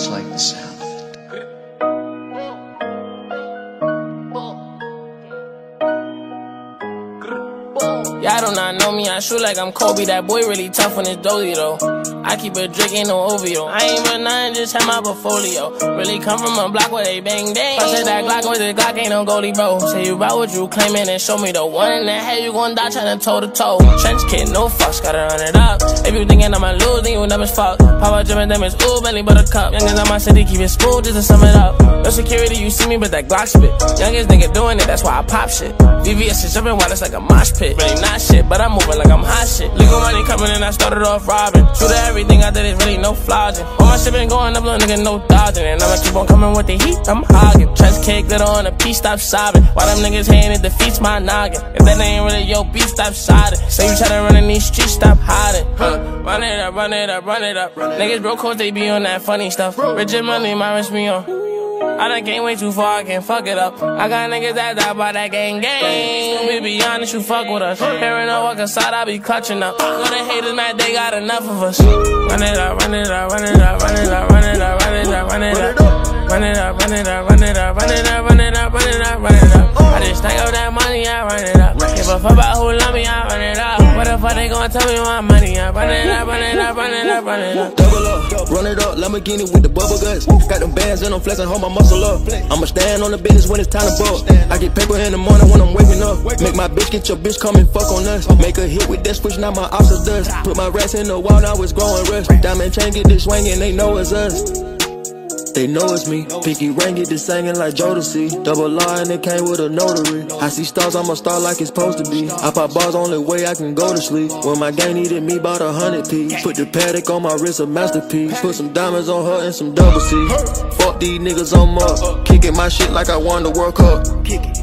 just like the sound. Y'all do not know me, I shoot like I'm Kobe. That boy really tough on his dolly though. I keep a drink, ain't no OVO. I ain't but nothing, just have my portfolio. Really come from a block where they bang bang. I said that Glock with the Glock ain't no goalie, bro. Say you about what you claiming and show me the one in the head, you gon' die trying to toe to toe. Trench kid, no fucks, gotta run it up. If you thinking I'ma lose, then you never fuck. Power jumping them is ooh, belly buttercup. Youngest on my city, keep it smooth just to sum it up. No security, you see me, but that Glock spit. Youngest nigga doing it, that's why I pop shit. VVS is jumping wild, it's like a mosh pit. Really not shit, but I'm moving like I'm hot shit. Legal money coming and I started off robbing. Shoot everything I did is really no flogging. All my shit been going up, little nigga, no dodging. And I'ma keep on coming with the heat, I'm hogging. Chest cake, glitter on a piece, stop sobbing. Why them niggas hating, it defeats my noggin. If that ain't really your beat, stop siding. Say you try to run in these streets, stop hiding. Huh. Run it up, run it up, run it up. Niggas broke cause they be on that funny stuff. And money, my wrist me on. I done came way too far, I can't fuck it up. I got niggas that die by that gang gang. We be honest, you fuck with us. Hearing no walk inside, I be clutching up. Know the haters mad, they got enough of us. Run it up, run it up, run it up, run it up, run it up, run it up, run it up. Run it up, run it up, run it up, run it up, run it up, run it up, run it up. I just stack up that money, I run it up. Give a fuck about who love me, I run it up. What the fuck they gon' tell me my money? I run it up, run it up, run it up, run it up. Double up, run it up, Lamborghini with the bubble guts. Got them bands and I'm flexing, hold my muscle up. I'ma stand on the business when it's time to bust. I get paper in the morning when I'm waking up. Make my bitch get your bitch come and fuck on us. Make a hit with that switch, now my ops is dust. Put my rats in the wall, now it's growing rush. Diamond chain get this swinging, they know it's us. They know it's me. Pinky ring get this singing like Jodeci. Double R and it came with a notary. I see stars, I'm a star like it's supposed to be. I pop bars, only way I can go to sleep. When my gang needed me, bought a hundred P. Put the Patek on my wrist, a masterpiece. Put some diamonds on her and some double C. Fuck these niggas on up. Kicking my shit like I won the World Cup.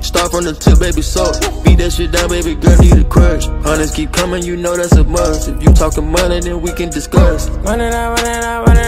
Start from the tip, baby, so Beat that shit down, baby, girl, need a crush. Hundreds keep coming, you know that's a must. If you talking money, then we can discuss. Run it up, run it up, run it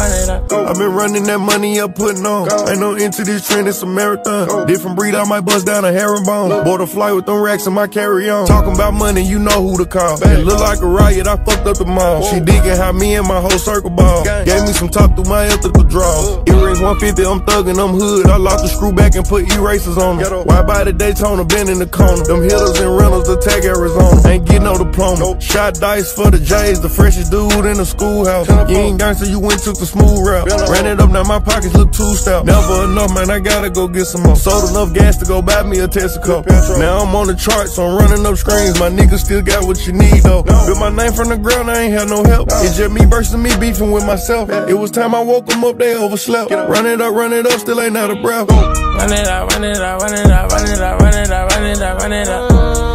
run it up, run it up. I've been running that money up, putting on. Ain't no into this trend, it's a marathon. Different breed, I might bust down a herringbone. Bought a flight with them racks in my carry on. Talking about money, you know who to call. It look like a riot, I fucked up the mall. She digging how me and my whole circle ball. Gave me some top through my ethical draws. Earrings 150, I'm thugging, I'm hood. I lost the screw back and put erasers on them. Why by the Daytona, been in the corner. Them hitters and rentals attack Arizona. Ain't get no diploma. Shot dice for the J's, the freshest dude in the schoolhouse. You ain't gangster, you went took the smooth route. Ran it up, now my pockets look too stout. Never enough, man, I gotta go get some more. Sold enough gas to go buy me a Tesla cup. Now I'm on the charts, so I'm running up screens. My niggas still got what you need, though. Built my name from the ground, I ain't had no help. It's just me versus me beefing with myself. It was time I woke them up, they overslept. Run it up, run it up, still ain't out of breath. Run it up, run it up, run it up, run it up, run it up, run it up, run it up.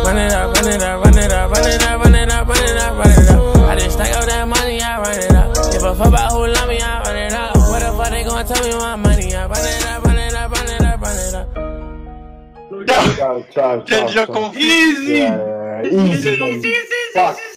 Run it up, run it up, run it up, run it up, run it up, run it up, run it up. Tchau, tchau, tchau. Easy! Yeah. Easy. Easy, easy, easy.